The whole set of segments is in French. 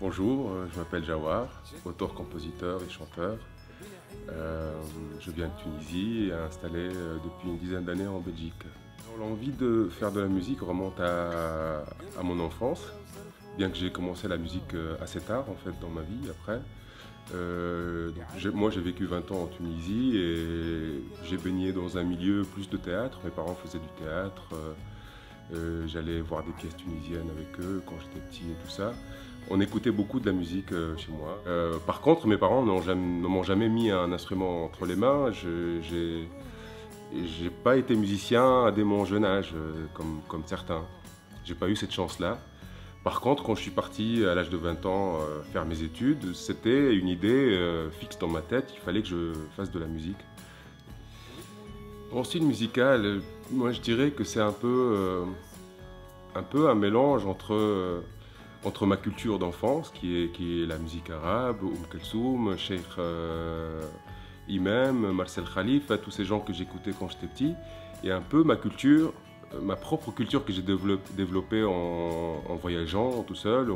Bonjour, euh, je m'appelle Jawar, auteur, compositeur et chanteur. Euh, je viens de Tunisie et installé euh, depuis une dizaine d'années en Belgique. L'envie de faire de la musique remonte à, mon enfance, bien que j'ai commencé la musique assez tard en fait dans ma vie après. moi j'ai vécu 20 ans en Tunisie et j'ai baigné dans un milieu plus de théâtre. Mes parents faisaient du théâtre. J'allais voir des pièces tunisiennes avec eux quand j'étais petit et tout ça on écoutait beaucoup de la musique euh, chez moi. Euh, par contre, mes parents ne m'ont jamais mis un instrument entre les mains. Je n'ai pas été musicien dès mon jeune âge, euh, comme, comme certains. J'ai pas eu cette chance-là. Par contre, quand je suis parti à l'âge de 20 ans faire mes études, c'était une idée fixe dans ma tête, il fallait que je fasse de la musique. Mon style musical, moi je dirais que c'est un un peu un mélange entre entre ma culture d'enfance, qui est, la musique arabe, Oum Kalsoum, Sheikh euh, Imam, Marcel Khalifa, tous ces gens que j'écoutais quand j'étais petit, et un peu ma culture, euh, ma propre culture que j'ai développée en, voyageant tout seul,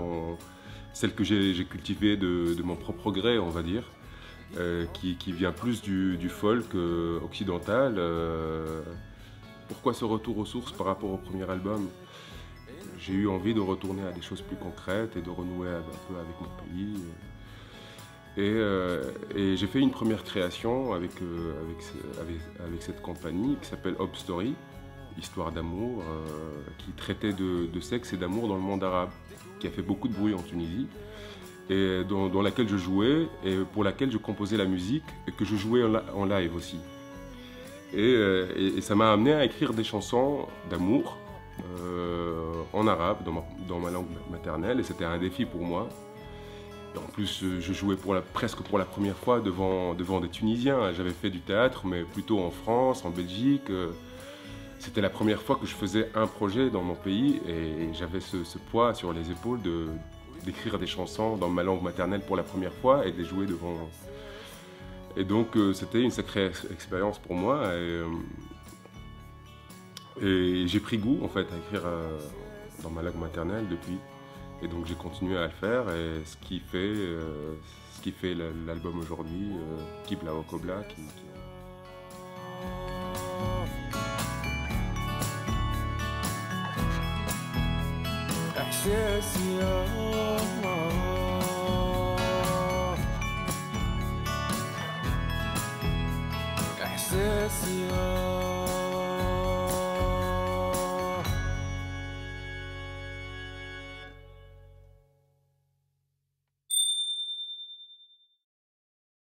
celle que j'ai cultivée de, mon propre gré, on va dire, euh, qui, vient plus du, folk occidental. pourquoi ce retour aux sources par rapport au premier album? J'ai eu envie de retourner à des choses plus concrètes et de renouer un peu avec mon pays. Euh, et, j'ai fait une première création avec, euh, avec, cette compagnie qui s'appelle Hop Story, Histoire d'amour, euh, qui traitait de, sexe et d'amour dans le monde arabe, qui a fait beaucoup de bruit en Tunisie, et dans, laquelle je jouais et pour laquelle je composais la musique et que je jouais en, live aussi. et ça m'a amené à écrire des chansons d'amour euh, en arabe, dans ma, langue maternelle, et c'était un défi pour moi. en plus, euh, je jouais presque pour la première fois devant, des Tunisiens. J'avais fait du théâtre, mais plutôt en France, en Belgique. Euh, c'était la première fois que je faisais un projet dans mon pays et j'avais ce, poids sur les épaules d'écrire des chansons dans ma langue maternelle pour la première fois et de les jouer devant. Et donc c'était une sacrée expérience pour moi. Et, j'ai pris goût en fait à écrire euh, dans ma langue maternelle depuis. Et donc j'ai continué à le faire et ce qui fait, euh, ce qui fait l'album aujourd'hui, euh, Kibla Okobla, qui, qui...